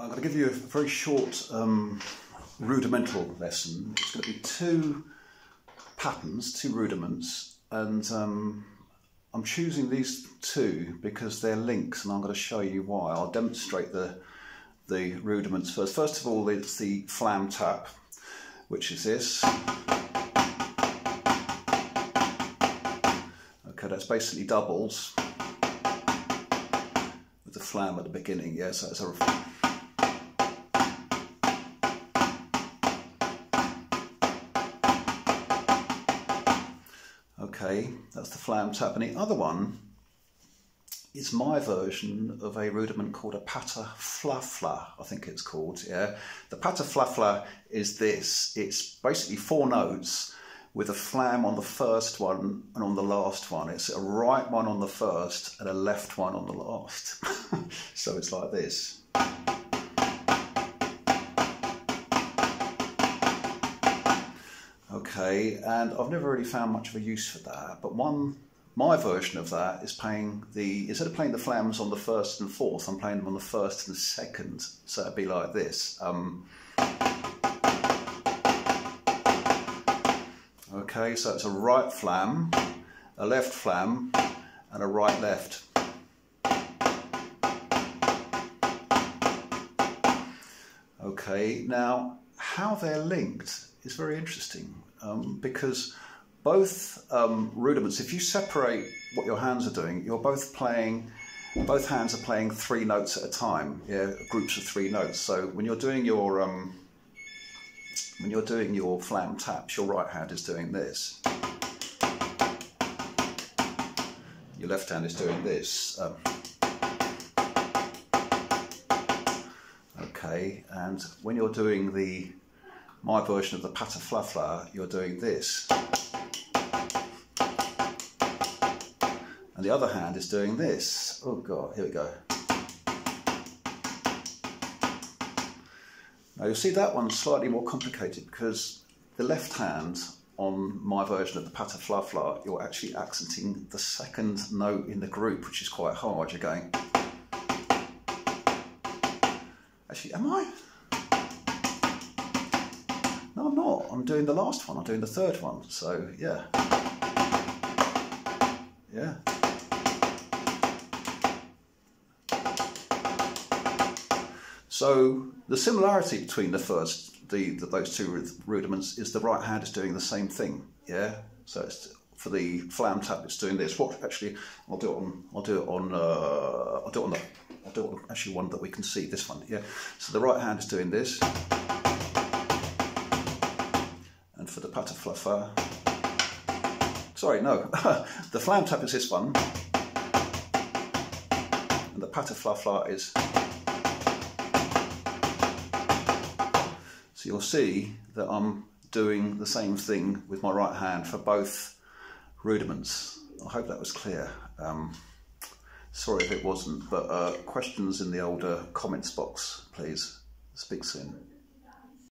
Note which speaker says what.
Speaker 1: I'm going to give you a very short um, rudimental lesson. It's going to be two patterns, two rudiments, and um, I'm choosing these two because they're links and I'm going to show you why. I'll demonstrate the, the rudiments first. First of all, it's the flam tap, which is this. Okay, that's basically doubles with the flam at the beginning. Yes, yeah, so that's a Okay, that's the flam tap. And the other one is my version of a rudiment called a patter fluffler, I think it's called. Yeah, The pataflafla is this. It's basically four notes with a flam on the first one and on the last one. It's a right one on the first and a left one on the last. so it's like this. Okay, and I've never really found much of a use for that, but one, my version of that is playing the, instead of playing the flams on the first and fourth, I'm playing them on the first and second, so it'd be like this. Um, okay, so it's a right flam, a left flam, and a right left. Okay, now how they're linked is very interesting um, because both um, rudiments, if you separate what your hands are doing, you're both playing, both hands are playing three notes at a time, yeah, groups of three notes. So when you're doing your, um, when you're doing your flam taps, your right hand is doing this. Your left hand is doing this. Um, okay, and when you're doing the my version of the pataflafla, you're doing this. And the other hand is doing this. Oh God, here we go. Now you'll see that one's slightly more complicated because the left hand on my version of the pataflafla, you're actually accenting the second note in the group, which is quite hard. You're going, actually, am I? Not. I'm doing the last one. I'm doing the third one. So, yeah. Yeah. So the similarity between the first, the, the, those two rudiments is the right hand is doing the same thing. Yeah. So it's for the flam tap, it's doing this. What actually? I'll do it on. I'll do it on. Uh, I'll do it on the. I'll do it on actually one that we can see. This one. Yeah. So the right hand is doing this for the pataflafla. Sorry, no. the flam tap is this one. And the pataflafla is... So you'll see that I'm doing the same thing with my right hand for both rudiments. I hope that was clear. Um, sorry if it wasn't, but uh, questions in the older comments box, please. Speak soon.